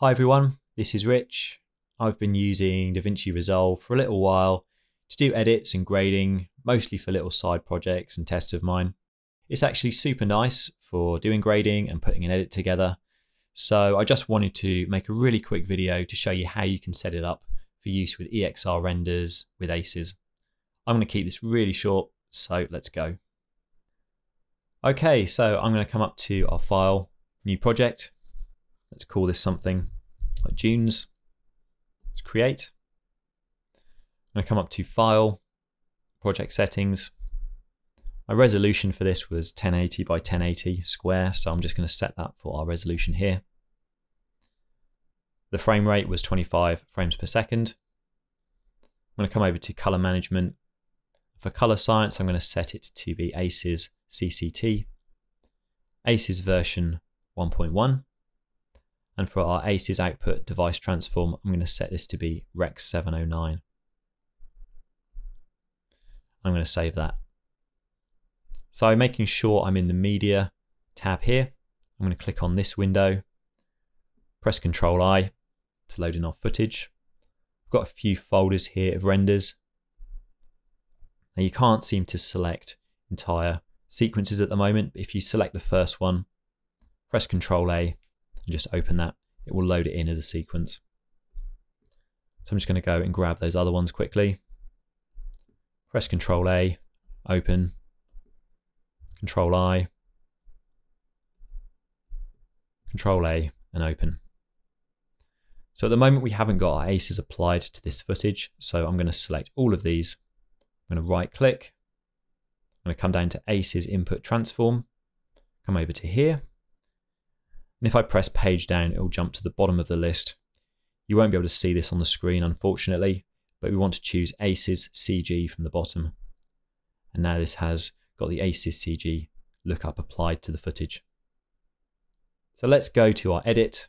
Hi everyone, this is Rich. I've been using DaVinci Resolve for a little while to do edits and grading, mostly for little side projects and tests of mine. It's actually super nice for doing grading and putting an edit together. So I just wanted to make a really quick video to show you how you can set it up for use with EXR renders with ACES. I'm going to keep this really short, so let's go. Okay, so I'm going to come up to our file, new project, Let's call this something like Dunes. Let's create. I'm going to come up to File, Project Settings. My resolution for this was 1080 by 1080 square, so I'm just going to set that for our resolution here. The frame rate was 25 frames per second. I'm going to come over to color management. For color science, I'm going to set it to be ACES CCT, ACES version 1.1. And for our ACES output device transform, I'm going to set this to be Rec 709. I'm going to save that. So making sure I'm in the media tab here, I'm going to click on this window, press Control I to load in our footage. I've got a few folders here of renders. Now you can't seem to select entire sequences at the moment. If you select the first one, press Control A, and just open that, it will load it in as a sequence. So I'm just going to go and grab those other ones quickly. Press Control A, open, Control I, Control A, and open. So at the moment we haven't got our aces applied to this footage, so I'm going to select all of these. I'm going to right click, I'm going to come down to aces input transform, come over to here, and if I press page down, it will jump to the bottom of the list. You won't be able to see this on the screen, unfortunately, but we want to choose ACES CG from the bottom. And now this has got the ACES CG lookup applied to the footage. So let's go to our edit,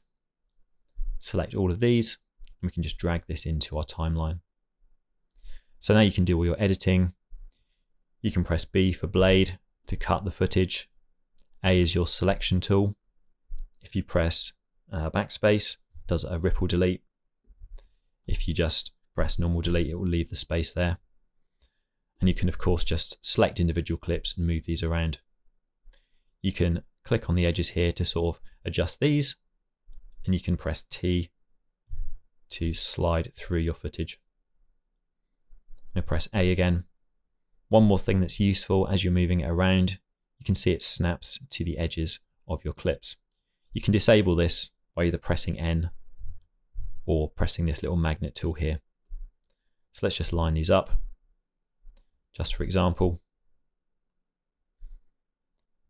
select all of these, and we can just drag this into our timeline. So now you can do all your editing. You can press B for blade to cut the footage. A is your selection tool if you press uh, backspace, does a ripple delete. If you just press normal delete, it will leave the space there. And you can, of course, just select individual clips and move these around. You can click on the edges here to sort of adjust these, and you can press T to slide through your footage. I'm press A again. One more thing that's useful as you're moving it around, you can see it snaps to the edges of your clips. You can disable this by either pressing N or pressing this little magnet tool here. So let's just line these up, just for example.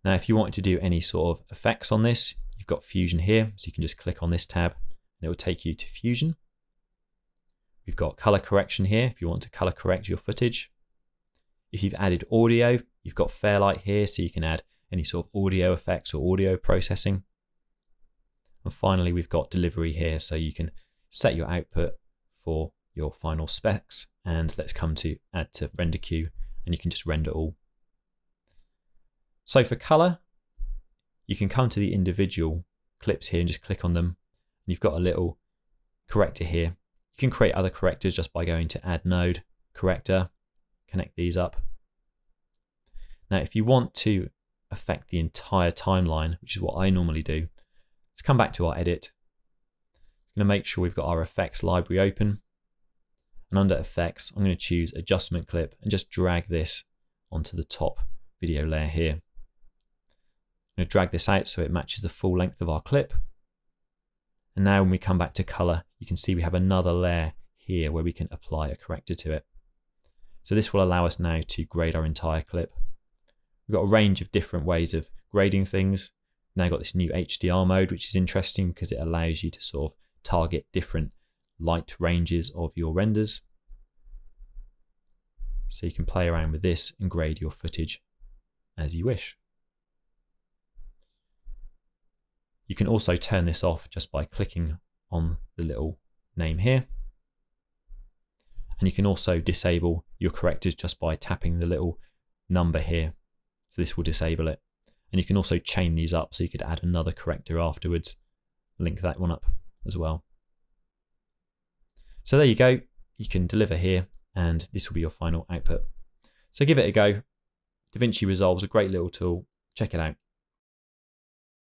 Now, if you wanted to do any sort of effects on this, you've got Fusion here, so you can just click on this tab and it will take you to Fusion. We've got color correction here if you want to color correct your footage. If you've added audio, you've got Fairlight here, so you can add any sort of audio effects or audio processing. And finally, we've got delivery here. So you can set your output for your final specs. And let's come to add to render queue and you can just render all. So for color, you can come to the individual clips here and just click on them. And you've got a little corrector here. You can create other correctors just by going to add node, corrector, connect these up. Now, if you want to affect the entire timeline, which is what I normally do, Let's come back to our edit. I'm going to make sure we've got our effects library open. And under effects, I'm going to choose adjustment clip and just drag this onto the top video layer here. I'm going to drag this out so it matches the full length of our clip. And now when we come back to color, you can see we have another layer here where we can apply a corrector to it. So this will allow us now to grade our entire clip. We've got a range of different ways of grading things now got this new HDR mode, which is interesting because it allows you to sort of target different light ranges of your renders. So you can play around with this and grade your footage as you wish. You can also turn this off just by clicking on the little name here. And you can also disable your correctors just by tapping the little number here. So this will disable it. And you can also chain these up so you could add another corrector afterwards, link that one up as well. So there you go. You can deliver here and this will be your final output. So give it a go. DaVinci Resolve is a great little tool. Check it out.